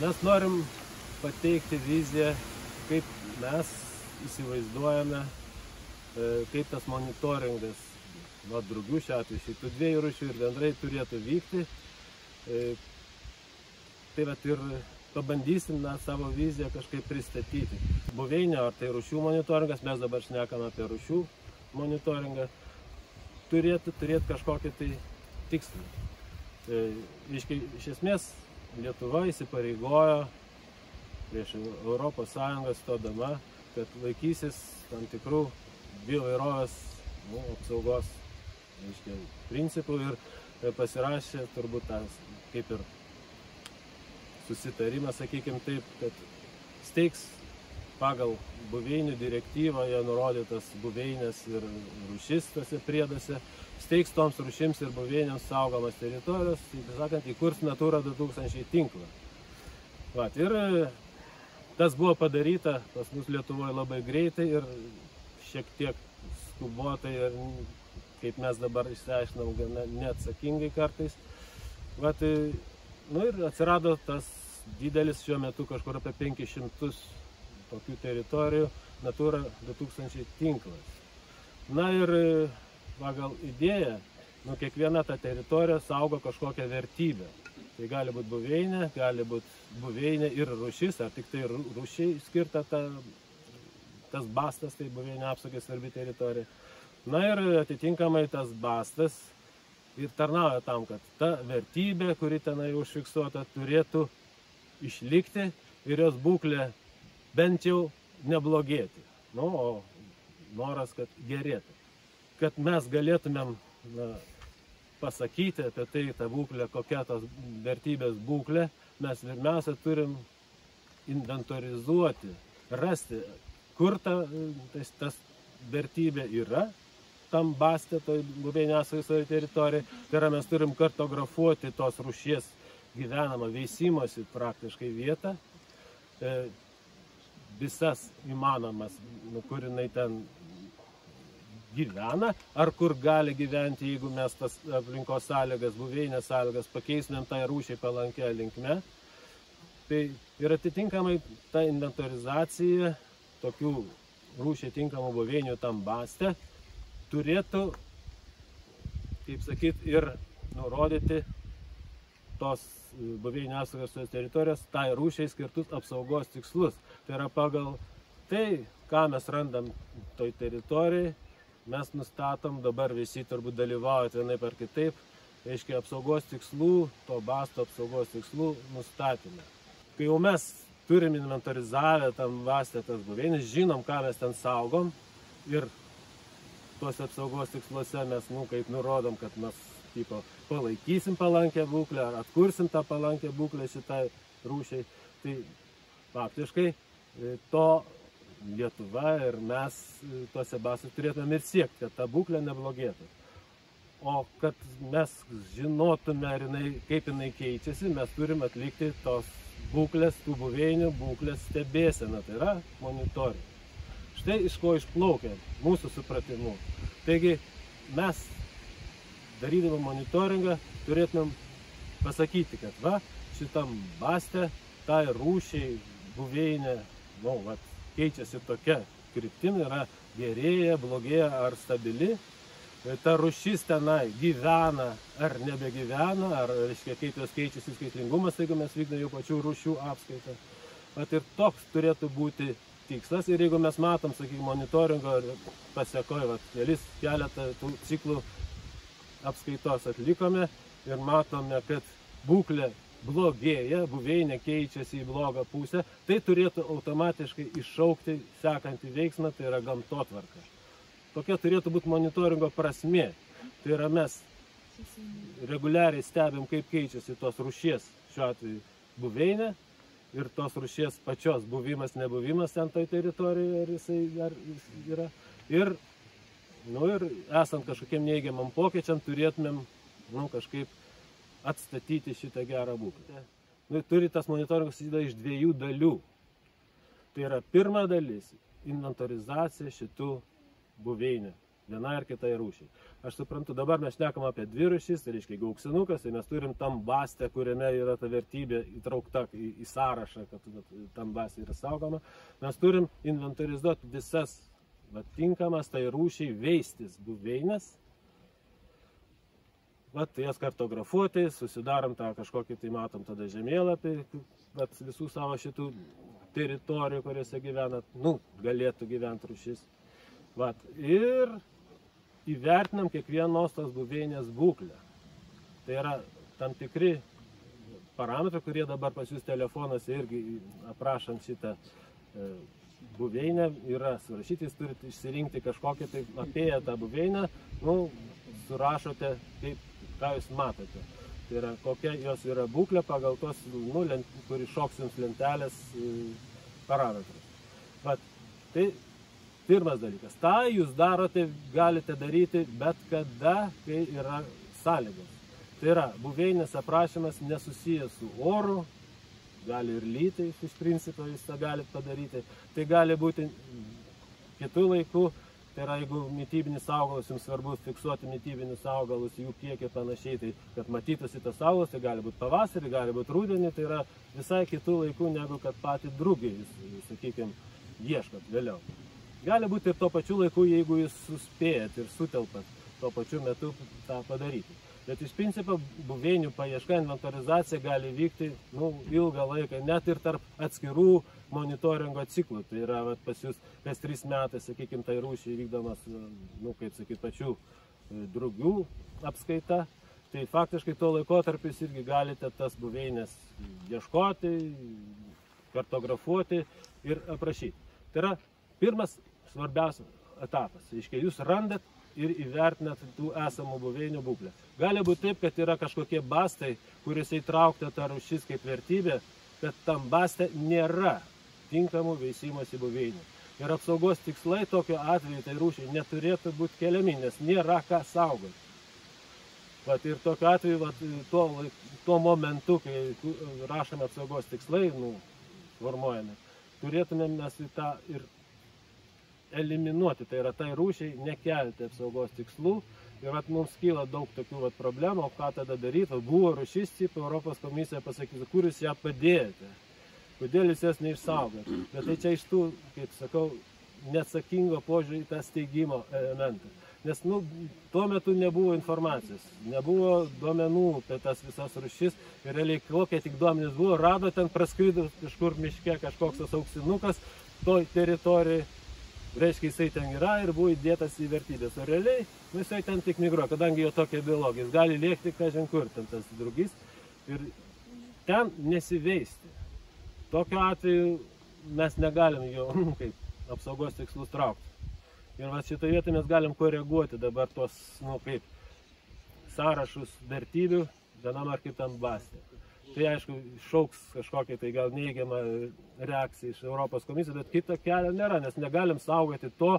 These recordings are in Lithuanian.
mes norim pateikti viziją, kaip mes įsivaizduojame, e, kaip tas monitoringas, nuo drugių šiuo atveju, šitų dviejų rušių ir bendrai turėtų vykti. E, Tai vat ir pabandysim na, savo viziją kažkaip pristatyti. Buveinė, ar tai rušių monitoringas, mes dabar šnekam apie rušių monitoringą, turėtų turėti kažkokį tai tikslą. Tai, iš esmės Lietuva įsipareigojo prieš Europos Sąjungą stodama, kad laikysis tam tikrų bioįrovės nu, apsaugos reiškia, principų ir pasirašė turbūt tas kaip ir susitarimas, sakykime taip, kad steigs pagal buveinių direktyvoje nurodytas buveinės ir rušis tose prieduose, steigs toms rušims ir buveinėms saugomas teritorijos, taip sakant, įkurs Natura 2000 tinklą. Vat, ir tas buvo padaryta pas mus Lietuvoje labai greitai ir šiek tiek skubotai ir kaip mes dabar išsiaiškinam, gana neatsakingai kartais. Vat, nu ir atsirado tas didelis šiuo metu kažkur apie 500 tokių teritorijų Natura 2000 tinklas. Na ir pagal idėją, nu, kiekviena ta teritorija saugo kažkokią vertybę. Tai gali būti buveinė, gali būti buveinė ir rušis, ar tik tai rušiai skirta ta, tas bastas, tai buveinė apsaugai svarbi teritorija. Na ir atitinkamai tas bastas ir tarnauja tam, kad ta vertybė, kuri tenai užfiksuota, turėtų išlikti ir jos būklė bent jau neblogėti. Nu, o noras, kad gerėtų. Kad mes galėtumėm na, pasakyti apie tai, tą būklę, kokia tos vertybės būklė, mes pirmiausia turim inventorizuoti, rasti, kur ta, tas, tas vertybė yra, tam bastė, toj buveinės visoje teritorijoje. Tai yra mes turim kartografuoti tos rušies gyvenamą veisimosi praktiškai vietą, e, visas įmanomas, nu, kur jinai ten gyvena, ar kur gali gyventi, jeigu mes tas aplinkos sąlygas, buveinės sąlygas pakeistumėm tai rūšiai palankę linkme. Tai ir atitinkamai ta inventorizacija tokių rūšiai tinkamų buveinių tam baste turėtų, kaip sakyt, ir nurodyti tos buveinių apsaugos teritorijos tai rūšiai skirtus apsaugos tikslus. Tai yra pagal tai, ką mes randam toj teritorijai, mes nustatom, dabar visi turbūt dalyvaujat vienaip ar kitaip, reiškia apsaugos tikslų, to basto apsaugos tikslų nustatymą. Kai jau mes turim inventorizavę tam vastę tas buveinės, žinom, ką mes ten saugom ir tuose apsaugos tiksluose mes, nu, kaip nurodom, kad mes tipo palaikysim palankę būklę ar atkursim tą palankę būklę šitai rūšiai. Tai faktiškai e, to Lietuva ir mes e, tuose basuose turėtume ir siekti, kad ta būklė neblogėtų. O kad mes žinotume, jinai, kaip jinai keičiasi, mes turim atlikti tos būklės, tų buveinių būklės stebėseną, tai yra monitoring. Štai iš ko išplaukia mūsų supratimu. Taigi mes darydami monitoringą turėtumėm pasakyti, kad va, šitam baste, tai rūšiai buveinė, nu, va, keičiasi tokia kryptim, yra gerėja, blogėja ar stabili. Ta rušis tenai gyvena ar nebegyvena, ar, reiškia, kaip jos keičiasi skaitlingumas, jeigu mes vykdome jau pačių rūšių apskaitą. Vat ir toks turėtų būti tikslas ir jeigu mes matom, sakykime, monitoringo pasiekoje, kelis keletą tų ciklų apskaitos atlikome ir matome, kad būklė blogėja, buveinė keičiasi į blogą pusę, tai turėtų automatiškai iššaukti sekantį veiksmą, tai yra gamtotvarka. Tokia turėtų būti monitoringo prasme. Tai yra mes reguliariai stebim, kaip keičiasi tos rušies, šiuo atveju buveinė ir tos rušies pačios buvimas, nebuvimas ten toj teritorijoje, ar jisai ar jis yra. Ir Nu ir esant kažkokiem neigiamam pokyčiam turėtumėm nu, kažkaip atstatyti šitą gerą būklę. Nu, turi tas monitoringas susideda iš dviejų dalių. Tai yra pirma dalis - inventorizacija šitų buveinių. vienai ar kitai rūšiai. Aš suprantu, dabar mes šnekam apie dvi rūšis, tai reiškia, jeigu auksinukas, tai mes turim tam bastę, kuriame yra ta vertybė įtraukta į, į sąrašą, kad tam bastė yra saugoma. Mes turim inventorizuoti visas vat, tinkamas tai rūšiai veistis buveinės. Vat, jas kartografuoti, susidarom tą kažkokį, tai matom tada žemėlapį, vat, visų savo šitų teritorijų, kuriuose gyvena, nu, galėtų gyventi rūšis. Vat, ir įvertinam kiekvienos tos buveinės būklę. Tai yra tam tikri parametrai, kurie dabar pas jūs telefonuose irgi aprašant šitą e, buveinę yra surašyti, jūs turite išsirinkti kažkokią tai apie tą buveinę, nu, surašote, kaip, ką jūs matote. Tai yra, kokia jos yra būklė pagal tos, nu, lent, kuri šoks jums lentelės e, parametrus. Vat, tai pirmas dalykas. Ta jūs darote, galite daryti bet kada, kai yra sąlygos. Tai yra, buveinės aprašymas nesusijęs su oru, gali ir lyti, iš principo jūs tą galite padaryti. Tai gali būti kitų laikų, Tai yra, jeigu mytybinis augalas, jums svarbu fiksuoti mytybinius augalus, jų kiekį panašiai, tai kad matytųsi tas augalas, tai gali būti pavasarį, gali būti rudenį, tai yra visai kitų laikų, negu kad patį drugį, jūs, sakykime, ieškot vėliau. Gali būti ir tuo pačiu laiku, jeigu jūs suspėjat ir sutelpat tuo pačiu metu tą padaryti. Bet iš principo buveinių paieška, inventorizacija gali vykti nu, ilgą laiką, net ir tarp atskirų monitoringo ciklų. Tai yra vat, pas jūs kas trys metai, sakykime, tai rūšiai vykdomas, nu, kaip sakyti, pačių e, drugių apskaita. Tai faktiškai tuo laikotarpis irgi galite tas buveinės ieškoti, kartografuoti ir aprašyti. Tai yra pirmas svarbiausias etapas. Iškai jūs randat ir įvertinat tų esamų buveinių būklę. Gali būti taip, kad yra kažkokie bastai, kuriuose įtraukta ta rušis kaip vertybė, bet tam baste nėra tinkamų veisimosi buveinių. Ir apsaugos tikslai tokiu atveju tai rūšiai neturėtų būti keliami, nes nėra ką saugoti. Vat ir tokiu atveju, vat, tuo, tuo momentu, kai rašome apsaugos tikslai, nu, formuojame, turėtume mes į tą ir eliminuoti, tai yra tai rūšiai nekelti apsaugos tikslų. Ir vat, mums kyla daug tokių vat, problemų, ką tada daryti. Buvo rūšis, taip Europos komisija pasakys, kur jūs ją padėjote kodėl jūs jas neišsaugot. Bet tai čia iš tų, kaip sakau, neatsakingo požiūrį į tą steigimo elementą. Nes nu, tuo metu nebuvo informacijos, nebuvo duomenų apie tas visas rušis ir realiai kokie tik duomenys buvo, rado ten praskridus kažkur miške kažkoks tas auksinukas toj teritorijai, reiškia jisai ten yra ir buvo įdėtas į vertybės. O realiai nu, jisai ten tik migruoja, kadangi jo tokia biologija, jis gali lėkti kažin kur ten tas drugys ir ten nesiveisti. Tokiu atveju mes negalim jo kaip apsaugos tikslus traukti. Ir va šitoje vietoje mes galim koreguoti dabar tos, nu kaip, sąrašus vertybių vienam ar kitam bastė. Tai aišku, šauks kažkokia tai gal neigiamą reakciją iš Europos komisijos, bet kito kelio nėra, nes negalim saugoti to,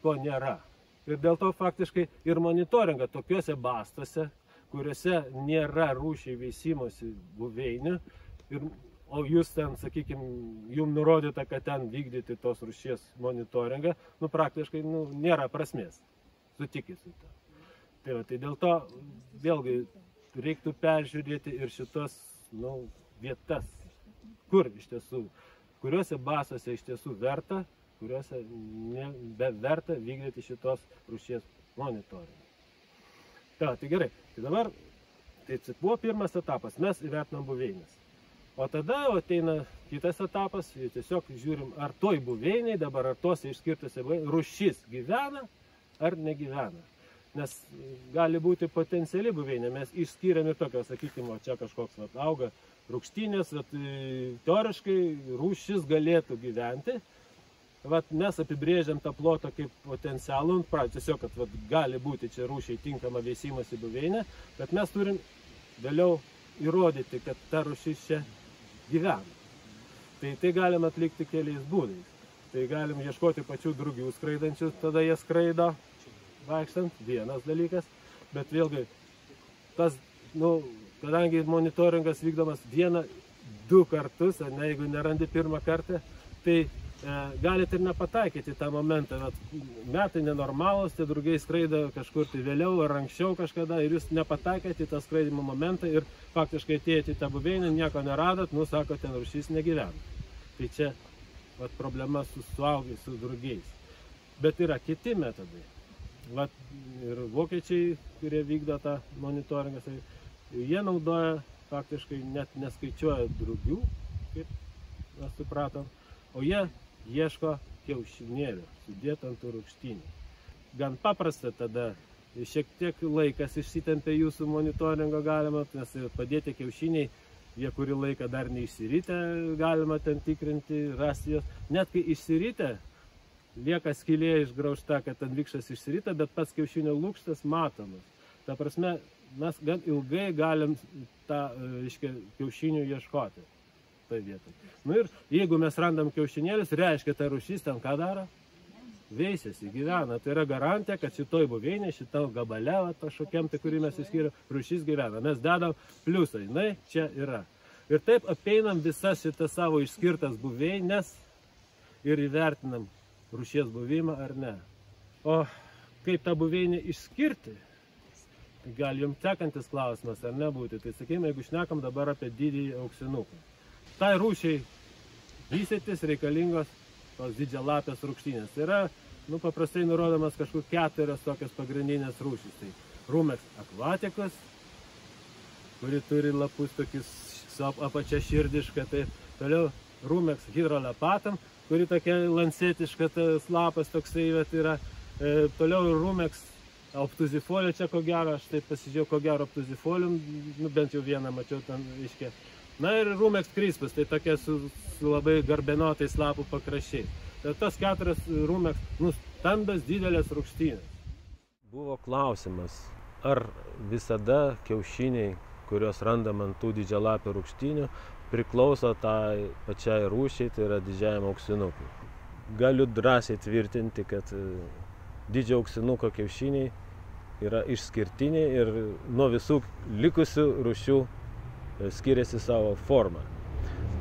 ko nėra. Ir dėl to faktiškai ir monitoringą tokiuose bastuose, kuriuose nėra rūšiai veisimosi buveinių ir o jūs ten, sakykime, jums nurodyta, kad ten vykdyti tos rušies monitoringą, nu praktiškai nu, nėra prasmės. Sutikit su to. Tai, va, tai dėl to vėlgi reiktų peržiūrėti ir šitos nu, vietas, kur iš tiesų, kuriuose basose iš tiesų verta, kuriuose nebeverta vykdyti šitos rušies monitoringą. Ta, tai gerai. Tai dabar, tai buvo pirmas etapas, mes įvertinam buveinės. O tada ateina kitas etapas, tiesiog žiūrim, ar toj buveiniai dabar, ar tose išskirtose rušis gyvena ar negyvena. Nes gali būti potenciali buveinė, mes išskiriam ir tokio, sakykime, čia kažkoks vat, auga rūkštynės, vat, teoriškai rūšis galėtų gyventi. Vat, mes apibrėžiam tą plotą kaip potencialų, tiesiog, kad vat, gali būti čia rūšiai tinkama veisimas į buveinę, bet mes turim vėliau įrodyti, kad ta rūšis čia gyvena. Tai tai galim atlikti keliais būdais. Tai galim ieškoti pačių drugių skraidančių, tada jie skraido vaikštant, vienas dalykas. Bet vėlgi, tas, nu, kadangi monitoringas vykdomas vieną, du kartus, ar ne, jeigu nerandi pirmą kartą, tai e, galite ir nepataikyti tą momentą. Vat, metai nenormalūs, tie drugiai skraido kažkur tai vėliau ar anksčiau kažkada ir jūs nepataikėte į tą skraidimo momentą ir faktiškai atėjote į tą buveinę, nieko neradot, nu sako, ten rušys negyvena. Tai čia vat, problema su suaugiais, su drugiais. Bet yra kiti metodai. Vat, ir vokiečiai, kurie vykdo tą monitoringą, tai jie naudoja faktiškai net neskaičiuoja drugių, kaip mes supratom, o jie ieško kiaušinėlių sudėtų ant tų rūkštynių. Gan paprasta tada, šiek tiek laikas išsitempia jūsų monitoringo galima, nes padėti kiaušiniai, jie kurį laiką dar neišsirytę, galima ten tikrinti, rasti juos. Net kai išsirytę, lieka skylė išgraužta, kad ten vikšas išsiryta, bet pats kiaušinio lūkštas matomas. Ta prasme, mes gan ilgai galim tą, reiškia, kiaušinių ieškoti toj vietoj. Nu ir jeigu mes randam kiaušinėlius, reiškia, ta rušys ten ką daro? Veisėsi, gyvena. Tai yra garantija, kad šitoj buveinė, šitą gabale, kažkokiam tai, kurį mes įskyriu, rušys gyvena. Mes dedam pliusą, jinai čia yra. Ir taip apeinam visas šitas savo išskirtas buveinės ir įvertinam rušies buvimą ar ne. O kaip tą buveinę išskirti? Tai gal jums tekantis klausimas ar nebūti. Tai sakykime, jeigu šnekam dabar apie didįjį auksinuką tai rūšiai vystytis reikalingos tos didžialapės rūkštynės. Tai yra, nu, paprastai nurodomas kažkur keturios tokios pagrindinės rūšys. Tai rūmeks akvatikos, kuri turi lapus tokius apačia širdišką, tai toliau rūmeks hidrolepatam, kuri tokia lansetiška, tas lapas toksai, bet yra, e, toliau rūmeks optuzifolio čia ko gero, aš taip pasižiūrėjau, ko gero optuzifolium, nu bent jau vieną mačiau ten, iškia, Na ir Rumex Crispus, tai tokia su, su labai garbenotais lapų pakraščiai. Tai tas keturias Rumex, nu, stambios didelės rūkštynės. Buvo klausimas, ar visada kiaušiniai, kuriuos randam ant tų didžialapių rūkštynių, priklauso tai pačiai rūšiai, tai yra didžiajam auksinukui. Galiu drąsiai tvirtinti, kad e, didžio auksinuko kiaušiniai yra išskirtiniai ir nuo visų likusių rūšių skiriasi savo formą.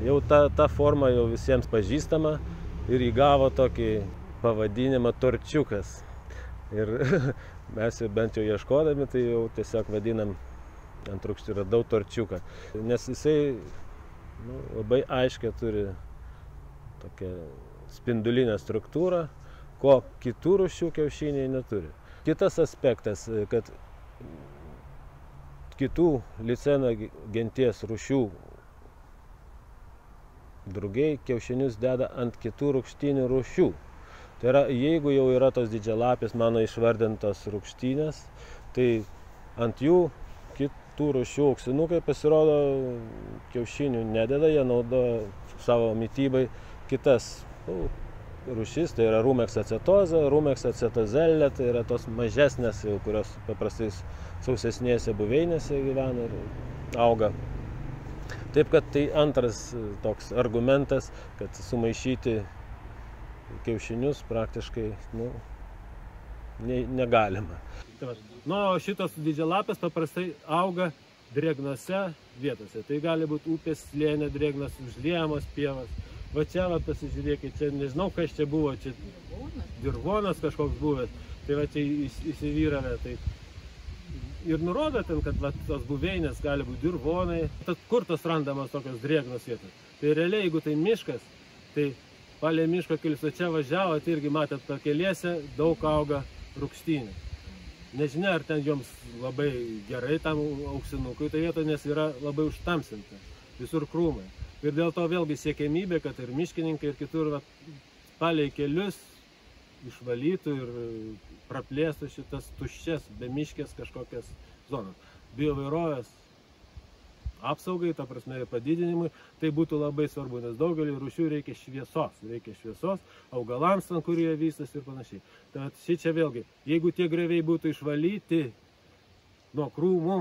Jau ta, ta forma jau visiems pažįstama ir įgavo tokį pavadinimą torčiukas. Ir mes jau bent jau ieškodami, tai jau tiesiog vadinam ant rūkščių radau torčiuką. Nes jisai nu, labai aiškiai turi tokią spindulinę struktūrą, ko kitų rūšių kiaušiniai neturi. Kitas aspektas, kad kitų liceno genties rūšių drugiai kiaušinius deda ant kitų rūkštinių rūšių. Tai yra, jeigu jau yra tos didžialapės mano išvardintos rūkštynės, tai ant jų kitų rūšių auksinukai pasirodo kiaušinių nededa, jie naudoja savo mytybai kitas nu, rūšis, tai yra Rumex acetoza, Rumex acetozelė, tai yra tos mažesnės, kurios paprastai sausesnėse buveinėse gyvena ir auga. Taip kad tai antras toks argumentas, kad sumaišyti kiaušinius praktiškai nu, ne, negalima. Nu, šitos didžialapės paprastai auga drėgnose vietose. Tai gali būti upės slėnė drėgnas, užliejamos pievas Va čia, va, pasižiūrėkit, čia nežinau, kas čia buvo, čia dirvonas kažkoks buvęs, tai va čia įsivyravę. Tai ir nurodo ten, kad va, tos buveinės gali būti dirvonai. Tad kur tos randamos tokios drėgnos vietos? Tai realiai, jeigu tai miškas, tai palė miško kelius, o čia važiavo, tai irgi matėt pakeliese, daug auga rūkštynė. Nežinia, ar ten joms labai gerai tam auksinukui tai vietoje, nes yra labai užtamsinta. Visur krūmai. Ir dėl to vėlgi siekiamybė, kad ir miškininkai ir kitur va, palei kelius išvalytų ir praplėstų šitas tuščias, bemiškės kažkokias zonas. Biovairovės apsaugai, ta prasme padidinimui, tai būtų labai svarbu, nes daugelį rūšių reikia šviesos, reikia šviesos augalams, ant kurie vystas ir panašiai. Tad šičia vėlgi, jeigu tie greviai būtų išvalyti nuo krūmų,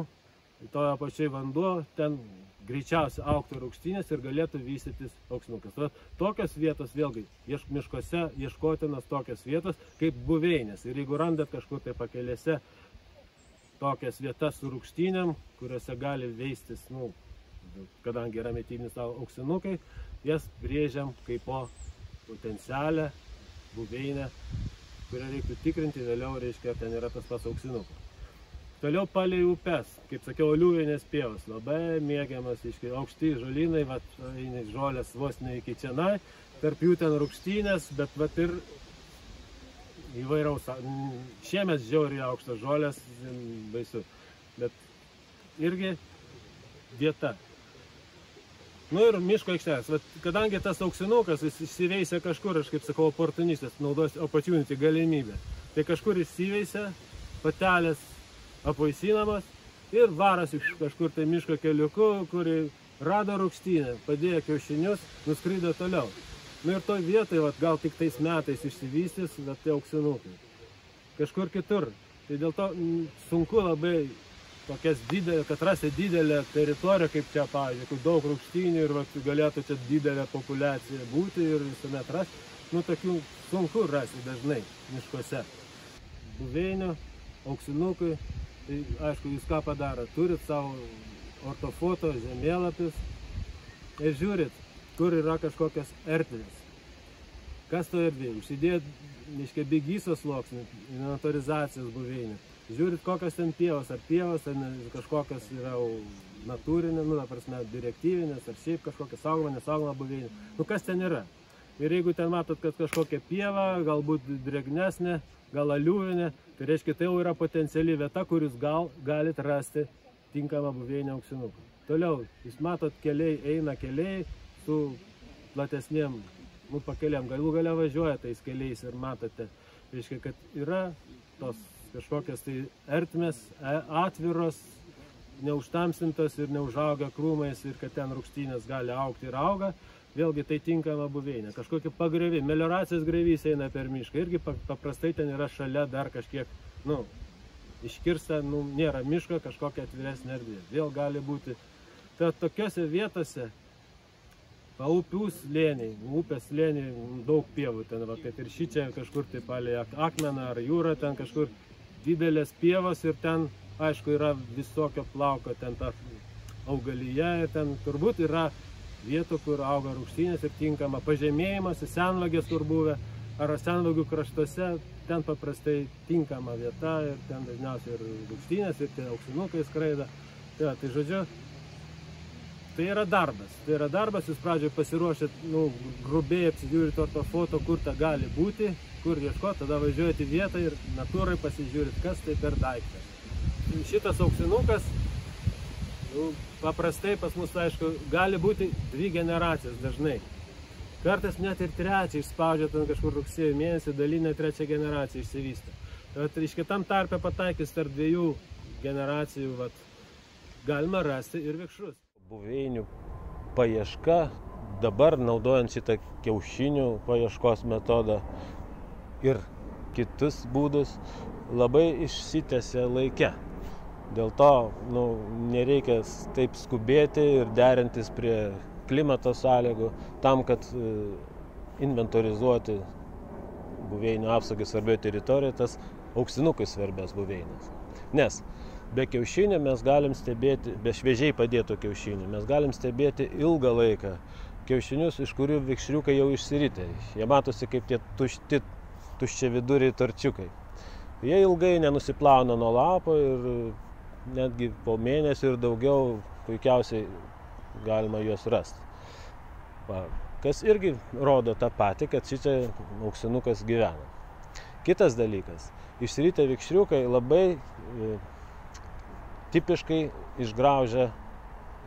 to apačiai vanduo, ten greičiausiai auktų rūkštynės ir galėtų vystytis auksnukas. Tai tokios vietos vėlgi ieš, miškose ieškotinas tokios vietos kaip buveinės. Ir jeigu randat kažkur tai pakelėse tokias vietas su rūkštynėm, kuriuose gali veistis, nu, kadangi yra metybinis auksinukai, jas brėžiam kaip po potencialią buveinę, kurią reiktų tikrinti vėliau, reiškia, ten yra tas pats auksinukas. Toliau palei upes, kaip sakiau, oliuvinės pievos, labai mėgiamas, iškai, aukšti žolynai, vat, žolės vos ne iki čianai, tarp jų ten rūkštynės, bet vat ir įvairaus, šiemet žiauriai aukštas žolės, baisu, bet irgi vieta. Nu ir miško aikštelės. Vat, kadangi tas auksinukas jis įsiveisia kažkur, aš kaip sakau, oportunistas, naudos opportunity galimybę. Tai kažkur įsiveisia, patelės apvaisinamas ir varas iš kažkur tai miško keliuku, kuri rado rūkštynę, padėjo kiaušinius, nuskrydo toliau. Nu ir toj vietoj, vat, gal tik tais metais išsivystys, bet tai auksinukai. Kažkur kitur. Tai dėl to m, sunku labai tokias didelę, kad rasti didelę teritoriją, kaip čia, pavyzdžiui, kur daug rūkštynių ir vat, galėtų čia didelė populiacija būti ir visuomet rasti. Nu, tokių sunku rasti dažnai miškuose. Buveinių, auksinukai, tai aišku, jūs ką padaro, turit savo ortofoto žemėlapis ir žiūrit, kur yra kažkokios erdvės. Kas to erdvė? Užsidėt, reiškia, bėgysos sluoksnį, inventorizacijos buveinį. Žiūrit, kokios ten pievos, ar pievos, ten kažkokios yra natūrinė, nu, ta prasme, direktyvinės, ar šiaip kažkokia saugoma, nesaugoma buveinė. Nu, kas ten yra? Ir jeigu ten matot, kad kažkokia pieva, galbūt drėgnesnė, gal aliuvinė, tai reiškia, tai jau yra potenciali vieta, kur jūs gal galit rasti tinkamą buveinę auksinukų. Toliau, jūs matot, keliai eina keliai su platesniem, nu, pakeliam, galų gale važiuoja tais keliais ir matote, reiškia, kad yra tos kažkokios tai ertmės, e, atviros, neužtamsintos ir neužauga krūmais ir kad ten rūkštynės gali aukti ir auga. Vėlgi tai tinkama buveinė. Kažkokie pagrevi, melioracijos grevys eina per mišką. Irgi paprastai ten yra šalia dar kažkiek, nu, iškirsta, nu, nėra miško, kažkokia atviresnė erdvė. Vėl gali būti. Tad tokiose vietose, paupių slėniai, upės slėniai, daug pievų ten, va, kaip ir šį čia kažkur tai palei akmeną ar jūrą, ten kažkur didelės pievos ir ten, aišku, yra visokio plauko, ten ta augalyje ten turbūt yra vietų, kur auga rūkštynės ir tinkama pažemėjimas, senvagės kur buvę, ar senvagių kraštuose, ten paprastai tinkama vieta ir ten dažniausiai ir rūkštynės, ir tie auksinukai skraida. Tai, va, tai žodžiu, tai yra darbas. Tai yra darbas, jūs pradžioje pasiruošėt, nu, grubiai apsižiūrite ortofoto, kur ta gali būti, kur ieškoti, tada važiuojate į vietą ir natūrai pasižiūrit, kas tai per daiktas. Šitas auksinukas Nu, paprastai pas mus, aišku, gali būti dvi generacijos dažnai. Kartais net ir trečią išspaudžia ten kažkur rugsėjo mėnesį, dalinė trečia generacija išsivysto. Bet iš kitam tarpe pataikys tarp dviejų generacijų, vat, galima rasti ir vikšrus. Buveinių paieška dabar naudojant šitą kiaušinių paieškos metodą ir kitus būdus labai išsitęsia laike. Dėl to nu, nereikia taip skubėti ir derintis prie klimato sąlygų tam, kad e, inventorizuoti buveinių apsaugai svarbioje teritorijoje tas auksinukai svarbias buveinės. Nes be kiaušinių mes galim stebėti, be šviežiai padėto kiaušinių, mes galim stebėti ilgą laiką kiaušinius, iš kurių vikšriukai jau išsiritė. Jie matosi kaip tie tušti, tuščia viduriai torčiukai. Jie ilgai nenusiplauna nuo lapo ir netgi po mėnesio ir daugiau puikiausiai galima juos rasti. Va, kas irgi rodo tą patį, kad šičia auksinukas gyvena. Kitas dalykas, išsirytę vikšriukai labai e, tipiškai išgraužia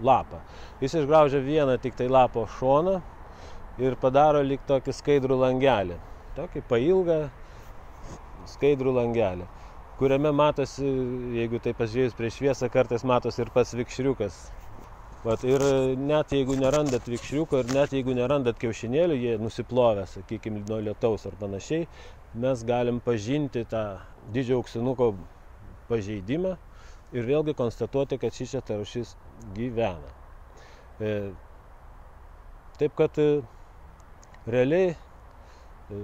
lapą. Jis išgraužia vieną tik tai lapo šoną ir padaro lyg tokį skaidrų langelį. Tokį pailgą skaidrų langelį kuriame matosi, jeigu tai pažiūrėjus prieš šviesą, kartais matosi ir pats vikšriukas. Vat, ir net jeigu nerandat vikšriuko ir net jeigu nerandat kiaušinėlių, jie nusiplovę, sakykime, nuo lietaus ar panašiai, mes galim pažinti tą didžio auksinuko pažeidimą ir vėlgi konstatuoti, kad šis ta rušis gyvena. E, taip kad e, realiai e,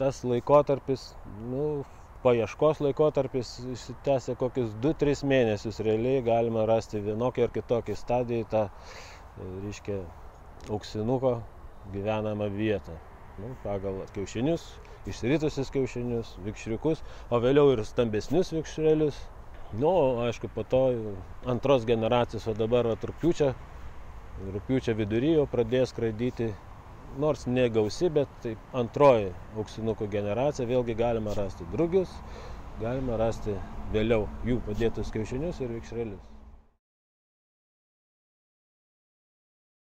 tas laikotarpis, nu, paieškos laikotarpis išsitęsia kokius 2-3 mėnesius. Realiai galima rasti vienokį ar kitokį stadiją tą, reiškia, auksinuko gyvenamą vietą. nu, pagal kiaušinius, išsiritusius kiaušinius, vikšriukus, o vėliau ir stambesnius vikšrelius. Nu, aišku, po to antros generacijos, o dabar rūpiučio, rūpiučio vidury jau pradės skraidyti, nors negausi, bet tai antroji auksinukų generacija, vėlgi galima rasti drugius, galima rasti vėliau jų padėtus kiaušinius ir vikšrelius